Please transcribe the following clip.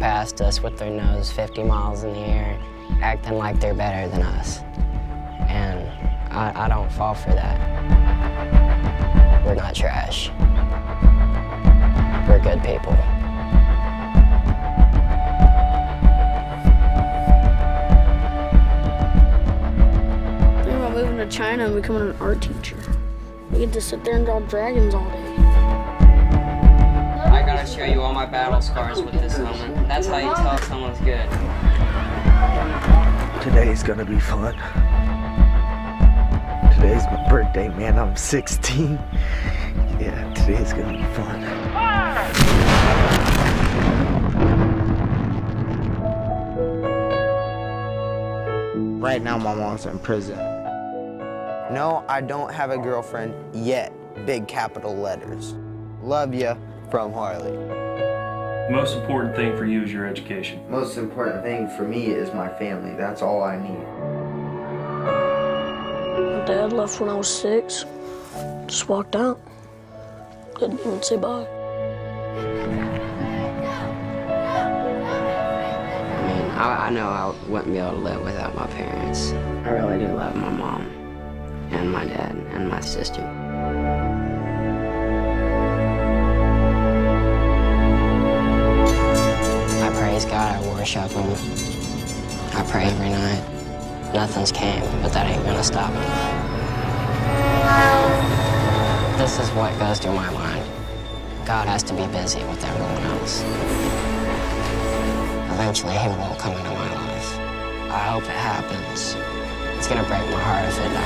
past us with their nose 50 miles in the air, acting like they're better than us. And I, I don't fall for that. We're not trash. We're good people. About moving to China and becoming an art teacher. We get to sit there and draw dragons all day. My battle scars with this helmet. That's how you tell if someone's good. Today's gonna be fun. Today's my birthday, man. I'm 16. Yeah, today's gonna be fun. Right now, my mom's in prison. No, I don't have a girlfriend yet. Big capital letters. Love ya from Harley. Most important thing for you is your education. Most important thing for me is my family. That's all I need. My dad left when I was six. Just walked out. Didn't even say bye. I mean, I, I know I wouldn't be able to live without my parents. I really do love my mom and my dad and my sister. God, I pray every night. Nothing's came, but that ain't gonna stop me. This is what goes through my mind. God has to be busy with everyone else. Eventually, He will come into my life. I hope it happens. It's gonna break my heart if it don't.